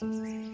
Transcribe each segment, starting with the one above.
嗯。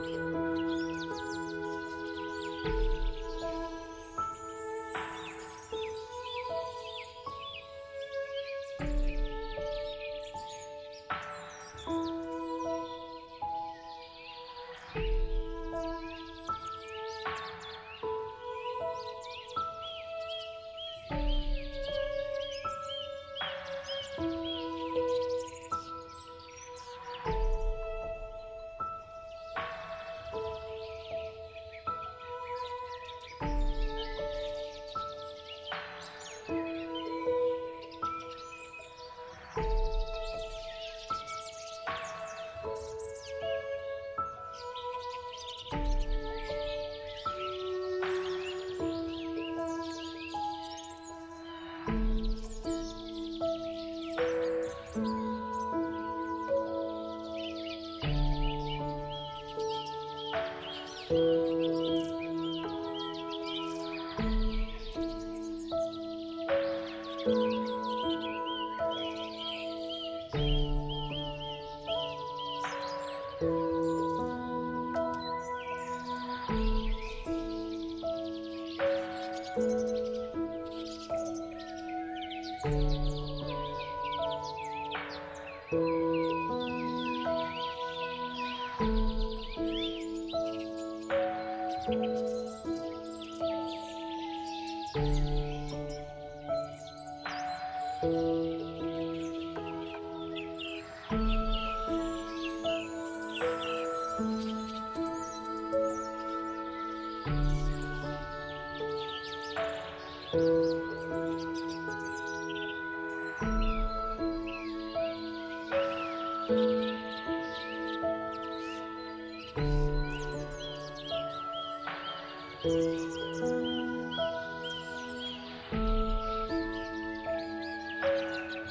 Música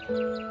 Música